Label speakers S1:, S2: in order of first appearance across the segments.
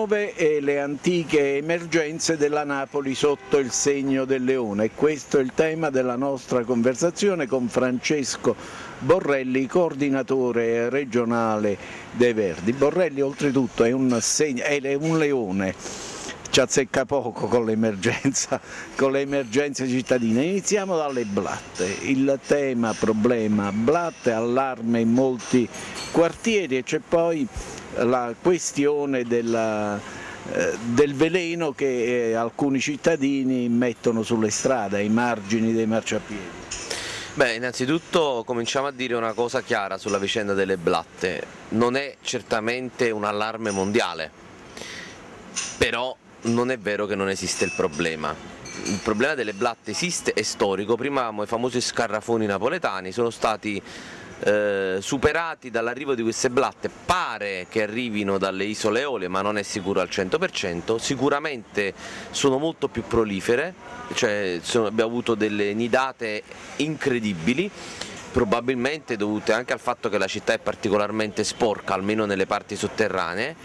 S1: nuove e le antiche emergenze della Napoli sotto il segno del leone. Questo è il tema della nostra conversazione con Francesco Borrelli, coordinatore regionale dei Verdi. Borrelli oltretutto è un, segno, è un leone ci azzecca poco con con le emergenze cittadine. Iniziamo dalle blatte, il tema, problema blatte, allarme in molti quartieri e c'è poi la questione della, eh, del veleno che eh, alcuni cittadini mettono sulle strade, ai margini dei marciapiedi.
S2: Beh, innanzitutto cominciamo a dire una cosa chiara sulla vicenda delle blatte. Non è certamente un allarme mondiale, però non è vero che non esiste il problema. Il problema delle blatte esiste, è storico, prima i famosi scarrafoni napoletani, sono stati eh, superati dall'arrivo di queste blatte, pare che arrivino dalle isole Eolie ma non è sicuro al 100%, sicuramente sono molto più prolifere, cioè sono, abbiamo avuto delle nidate incredibili, probabilmente dovute anche al fatto che la città è particolarmente sporca, almeno nelle parti sotterranee,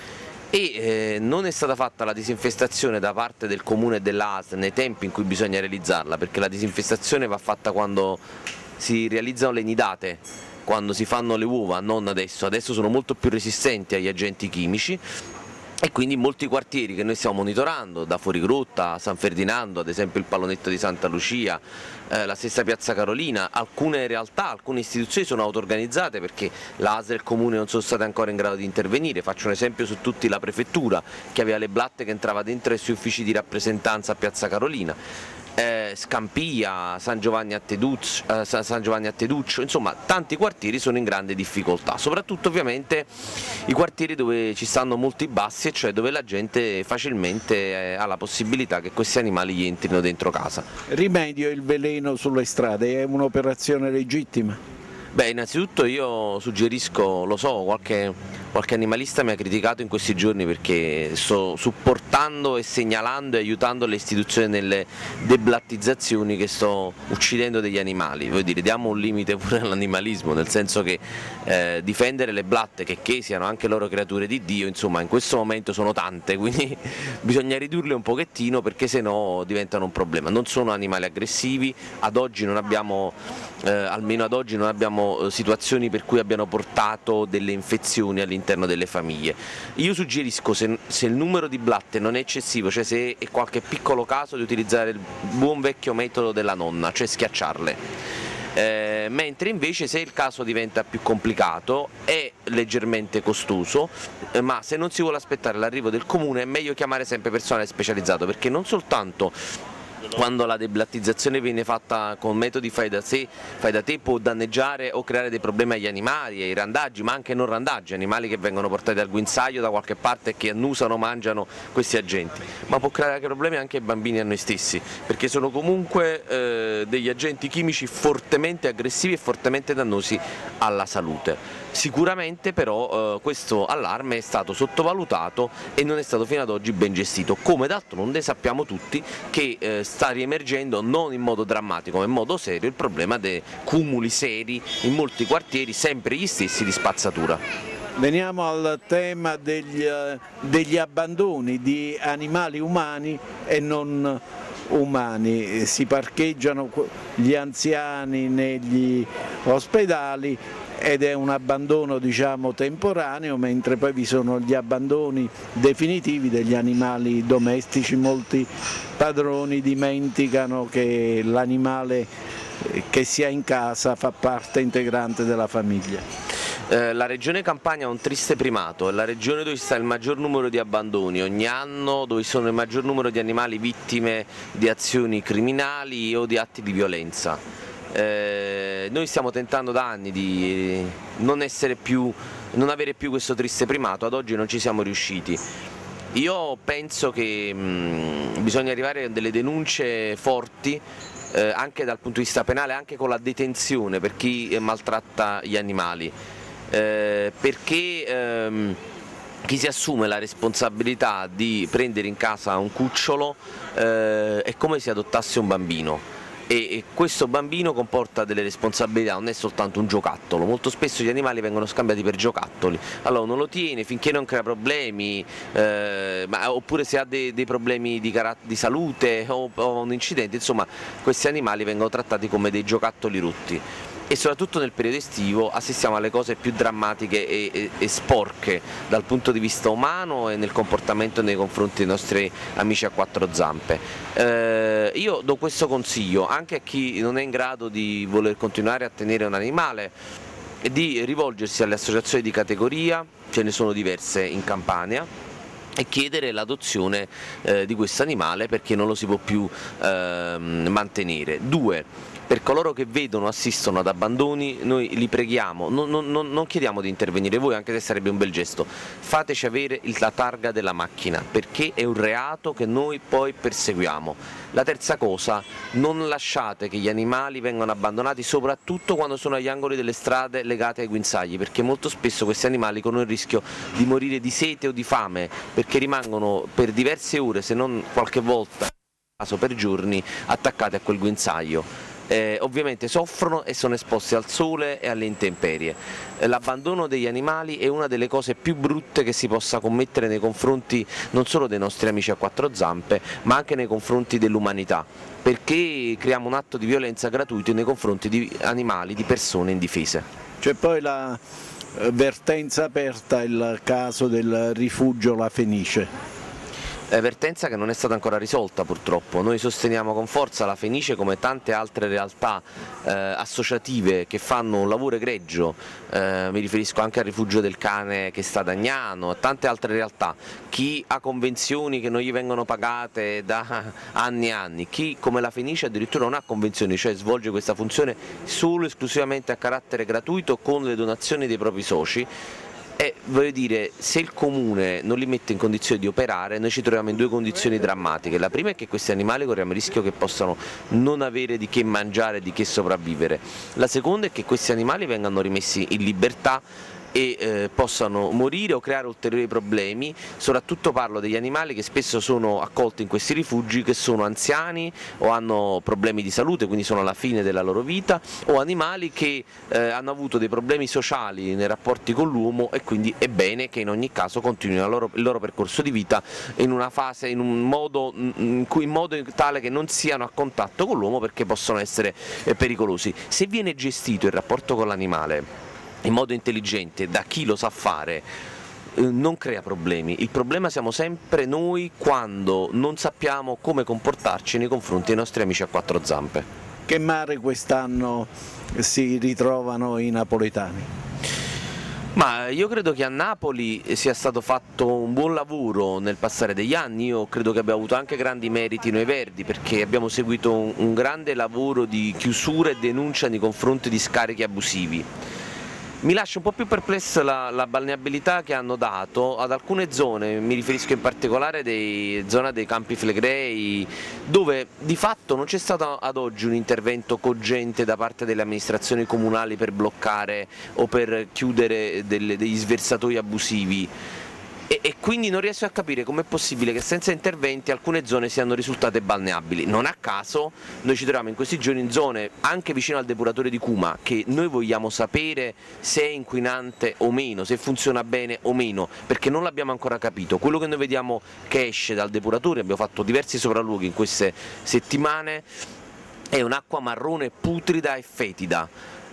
S2: e eh, non è stata fatta la disinfestazione da parte del comune dell'AS nei tempi in cui bisogna realizzarla perché la disinfestazione va fatta quando si realizzano le nidate quando si fanno le uova, non adesso, adesso sono molto più resistenti agli agenti chimici e quindi in molti quartieri che noi stiamo monitorando, da Fuorigrotta, San Ferdinando, ad esempio il Pallonetto di Santa Lucia, eh, la stessa Piazza Carolina, alcune realtà, alcune istituzioni sono auto-organizzate perché l'ASL e il Comune non sono state ancora in grado di intervenire, faccio un esempio su tutti la Prefettura che aveva le blatte che entrava dentro i suoi uffici di rappresentanza a Piazza Carolina, eh, Scampia, San Giovanni, a Teduccio, eh, San Giovanni a Teduccio, insomma tanti quartieri sono in grande difficoltà, soprattutto ovviamente i quartieri dove ci stanno molti bassi, e cioè dove la gente facilmente eh, ha la possibilità che questi animali gli entrino dentro casa.
S1: Rimedio il veleno sulle strade è un'operazione legittima?
S2: Beh, innanzitutto io suggerisco, lo so, qualche, qualche, animalista mi ha criticato in questi giorni perché sto supportando e segnalando e aiutando le istituzioni nelle deblattizzazioni che sto uccidendo degli animali, vuol dire diamo un limite pure all'animalismo, nel senso che eh, difendere le blatte, che, che siano anche loro creature di Dio, insomma in questo momento sono tante, quindi bisogna ridurle un pochettino perché sennò diventano un problema. Non sono animali aggressivi, ad oggi non abbiamo, eh, almeno ad oggi non abbiamo eh, situazioni per cui abbiano portato delle infezioni all'interno delle famiglie. Io suggerisco se, se, il numero di blatte non è eccessivo, cioè se è qualche piccolo caso di utilizzare il buon vecchio metodo della nonna, cioè schiacciarle. Eh, mentre invece se il caso diventa più complicato è leggermente costoso, eh, ma se non si vuole aspettare l'arrivo del comune è meglio chiamare sempre personale specializzato perché non soltanto quando la deblattizzazione viene fatta con metodi fai da, sé, fai da te può danneggiare o creare dei problemi agli animali, ai randaggi, ma anche non randaggi, animali che vengono portati al guinzaglio da qualche parte e che annusano, mangiano questi agenti, ma può creare problemi anche ai bambini e a noi stessi, perché sono comunque eh, degli agenti chimici fortemente aggressivi e fortemente dannosi alla salute. Sicuramente però eh, questo allarme è stato sottovalutato e non è stato fino ad oggi ben gestito, come d'altronde sappiamo tutti che eh, sta riemergendo non in modo drammatico ma in modo serio il problema dei cumuli seri in molti quartieri, sempre gli stessi di spazzatura.
S1: Veniamo al tema degli, eh, degli abbandoni di animali umani e non umani, si parcheggiano gli anziani negli ospedali ed è un abbandono diciamo, temporaneo, mentre poi vi sono gli abbandoni definitivi degli animali domestici, molti padroni dimenticano che l'animale eh, che si ha in casa fa parte integrante della famiglia.
S2: Eh, la regione Campania ha un triste primato, è la regione dove sta il maggior numero di abbandoni, ogni anno dove sono il maggior numero di animali vittime di azioni criminali o di atti di violenza. Eh, noi stiamo tentando da anni di non, più, non avere più questo triste primato, ad oggi non ci siamo riusciti. Io penso che mh, mm, bisogna arrivare a delle denunce forti eh, anche dal punto di vista penale, anche con la detenzione per chi maltratta gli animali, eh, perché ehm, chi si assume la responsabilità di prendere in casa un cucciolo eh, è come se adottasse un bambino e questo bambino comporta delle responsabilità, non è soltanto un giocattolo, molto spesso gli animali vengono scambiati per giocattoli, allora uno lo tiene finché non crea problemi, eh, ma, oppure se ha dei, dei problemi di, di salute o, o un incidente, insomma questi animali vengono trattati come dei giocattoli rutti e soprattutto nel periodo estivo assistiamo alle cose più drammatiche e, e, e, sporche dal punto di vista umano e nel comportamento nei confronti dei nostri amici a quattro zampe. Eh, io do questo consiglio anche a chi non è in grado di voler continuare a tenere un animale di rivolgersi alle associazioni di categoria, ce ne sono diverse in Campania, e chiedere l'adozione eh, di questo animale perché non lo si può più eh, mantenere. Due, per coloro che vedono assistono ad abbandoni noi li preghiamo, non, non, non, chiediamo di intervenire voi anche se sarebbe un bel gesto, fateci avere la targa della macchina perché è un reato che noi poi perseguiamo. La terza cosa, non lasciate che gli animali vengano abbandonati soprattutto quando sono agli angoli delle strade legate ai guinzagli perché molto spesso questi animali corrono il rischio di morire di sete o di fame perché rimangono per diverse ore se non qualche volta per giorni attaccati a quel guinzaglio eh, ovviamente soffrono e sono esposti al sole e alle intemperie. Eh, l'abbandono degli animali è una delle cose più brutte che si possa commettere nei confronti non solo dei nostri amici a quattro zampe, ma anche nei confronti dell'umanità, perché creiamo un atto di violenza gratuito nei confronti di animali, di persone indifese.
S1: C'è poi la eh, vertenza aperta, il caso del rifugio La Fenice
S2: vertenza che non è stata ancora risolta purtroppo. Noi sosteniamo con forza la Fenice come tante altre realtà eh, associative che fanno un lavoro egregio, eh, mi riferisco anche al rifugio del cane che sta ad Agnano, a tante altre realtà. Chi ha convenzioni che non gli vengono pagate da anni e anni, chi come la Fenice addirittura non ha convenzioni, cioè svolge questa funzione solo e esclusivamente a carattere gratuito con le donazioni dei propri soci, e voglio dire, se il comune non li mette in condizione di operare, noi ci troviamo in due condizioni drammatiche. La prima è che questi animali corriamo il rischio che possano non avere di che mangiare, di che sopravvivere. La seconda è che questi animali vengano rimessi in libertà e eh, possano morire o creare ulteriori problemi, soprattutto parlo degli animali che spesso sono accolti in questi rifugi che sono anziani o hanno problemi di salute, quindi sono alla fine della loro vita, o animali che eh, hanno avuto dei problemi sociali nei rapporti con l'uomo e quindi è bene che in ogni caso continuino loro, il loro percorso di vita in una fase, in un modo, in, cui, in modo tale che non siano a contatto con l'uomo perché possono essere eh, pericolosi. Se viene gestito il rapporto con l'animale in modo intelligente da chi lo sa fare eh, non crea problemi, il problema siamo sempre noi quando non sappiamo come comportarci nei confronti dei nostri amici a quattro zampe.
S1: Che mare quest'anno si ritrovano i napoletani?
S2: Ma io credo che a Napoli sia stato fatto un buon lavoro nel passare degli anni, io credo che abbia avuto anche grandi meriti noi Verdi perché abbiamo seguito un, un grande lavoro di chiusura e denuncia nei confronti di scarichi abusivi mi lascia un po' più perplessa la, la, balneabilità che hanno dato ad alcune zone, mi riferisco in particolare alla zona dei Campi Flegrei, dove di fatto non c'è stato ad oggi un intervento cogente da parte delle amministrazioni comunali per bloccare o per chiudere delle, degli sversatoi abusivi. E, e, quindi non riesco a capire com'è possibile che senza interventi alcune zone siano risultate balneabili. Non a caso noi ci troviamo in questi giorni in zone anche vicino al depuratore di Cuma che noi vogliamo sapere se è inquinante o meno, se funziona bene o meno, perché non l'abbiamo ancora capito. Quello che noi vediamo che esce dal depuratore, abbiamo fatto diversi sopralluoghi in queste settimane, è un'acqua marrone putrida e fetida.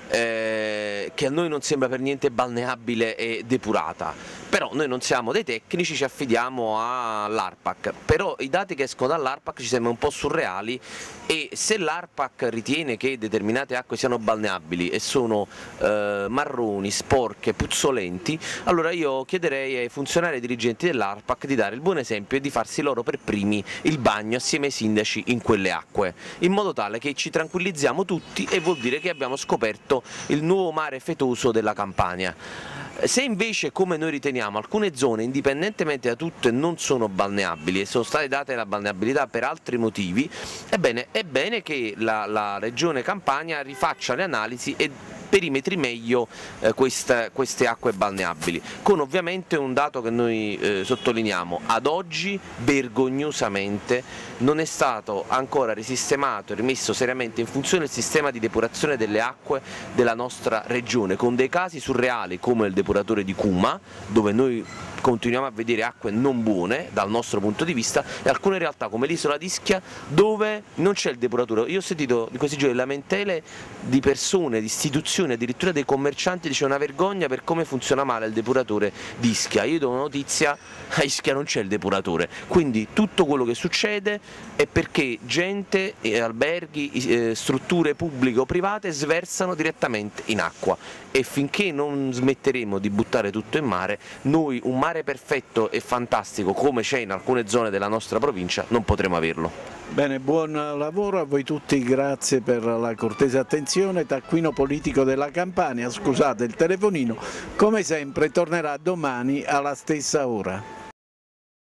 S2: Eh, che a noi non sembra per niente balneabile e depurata però noi non siamo dei tecnici, ci affidiamo all'ARPAC, però i dati che escono dall'ARPAC ci sembrano un po' surreali e se l'ARPAC ritiene che determinate acque siano balneabili e sono eh, marroni, sporche, puzzolenti, allora io chiederei ai funzionari e dirigenti dell'ARPAC di dare il buon esempio e di farsi loro per primi il bagno assieme ai sindaci in quelle acque, in modo tale che ci tranquillizziamo tutti e vuol dire che abbiamo scoperto il nuovo mare fetoso della Campania. Se invece, come noi riteniamo, alcune zone indipendentemente da tutte non sono balneabili e sono state date la balneabilità per altri motivi, ebbene è bene che la, la Regione Campania rifaccia le analisi e perimetri meglio eh, questa, queste acque balneabili, con ovviamente un dato che noi eh, sottolineiamo, ad oggi vergognosamente non è stato ancora risistemato e rimesso seriamente in funzione il sistema di depurazione delle acque della nostra regione, con dei casi surreali come il depuratore di Cuma, dove noi continuiamo a vedere acque non buone dal nostro punto di vista e alcune realtà come l'isola di Ischia dove non c'è il depuratore. Io ho sentito in questi giorni lamentele di persone, di istituzioni, addirittura dei commercianti, dice una vergogna per come funziona male il depuratore di Ischia. Io do una notizia, a Ischia non c'è il depuratore, quindi tutto quello che succede è perché gente, alberghi, eh, strutture pubbliche o private sversano direttamente in acqua e finché non smetteremo di buttare tutto in mare, noi un mare perfetto e fantastico come c'è in alcune zone della nostra provincia non potremo averlo.
S1: Bene, buon lavoro a voi tutti, grazie per la cortese attenzione. Taccuino Politico della Campania, scusate il telefonino, come sempre tornerà domani alla stessa ora.